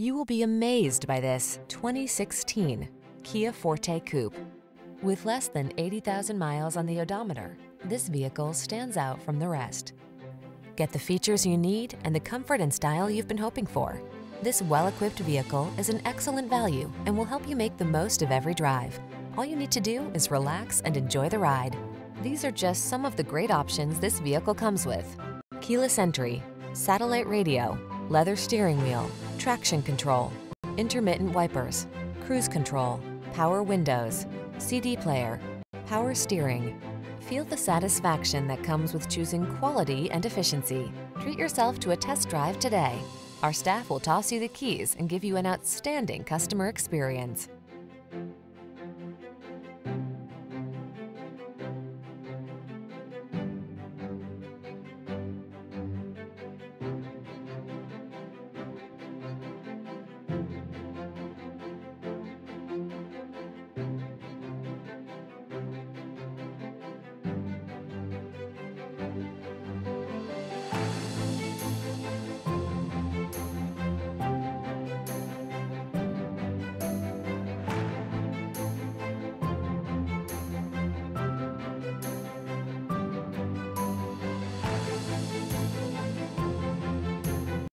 You will be amazed by this 2016 Kia Forte Koup. With less than 80,000 miles on the odometer, this vehicle stands out from the rest. Get the features you need and the comfort and style you've been hoping for. This well-equipped vehicle is an excellent value and will help you make the most of every drive. All you need to do is relax and enjoy the ride. These are just some of the great options this vehicle comes with. Keyless entry, satellite radio, leather steering wheel, traction control, intermittent wipers, cruise control, power windows, CD player, power steering. Feel the satisfaction that comes with choosing quality and efficiency. Treat yourself to a test drive today. Our staff will toss you the keys and give you an outstanding customer experience.